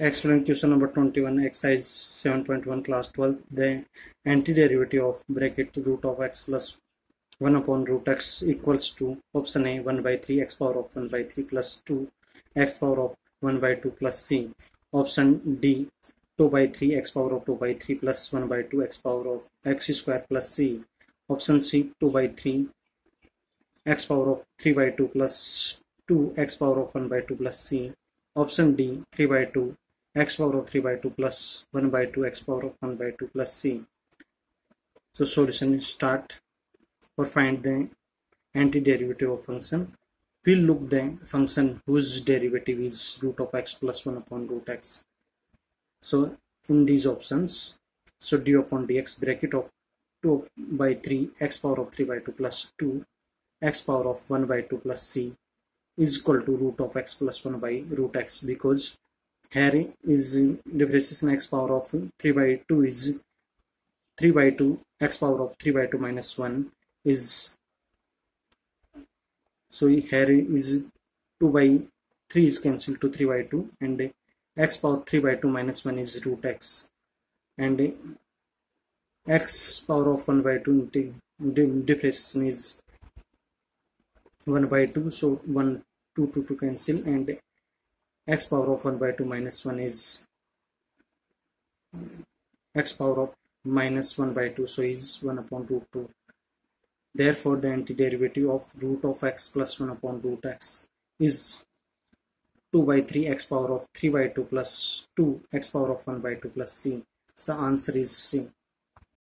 Explain question number 21, exercise 7.1, class 12. The antiderivative of bracket root of x plus 1 upon root x equals to option A 1 by 3 x power of 1 by 3 plus 2 x power of 1 by 2 plus c. Option D 2 by 3 x power of 2 by 3 plus 1 by 2 x power of x square plus c. Option C 2 by 3 x power of 3 by 2 plus 2 x power of 1 by 2 plus c. Option D 3 by 2 x power of 3 by 2 plus 1 by 2 x power of 1 by 2 plus c. So solution start or find the antiderivative of function. We'll look the function whose derivative is root of x plus 1 upon root x. So in these options, so d upon dx bracket of 2 by 3 x power of 3 by 2 plus 2 x power of 1 by 2 plus c is equal to root of x plus 1 by root x because here is differentiation x power of 3 by 2 is 3 by 2 x power of 3 by 2 minus 1 is so here is 2 by 3 is cancelled to 3 by 2 and x power 3 by 2 minus 1 is root x. And x power of 1 by 2 differentiation is 1 by 2 so 1 2 2 to cancel and x power of 1 by 2 minus 1 is uh, x power of minus 1 by 2 so is 1 upon root 2 therefore the antiderivative of root of x plus 1 upon root x is 2 by 3 x power of 3 by 2 plus 2 x power of 1 by 2 plus c. So answer is c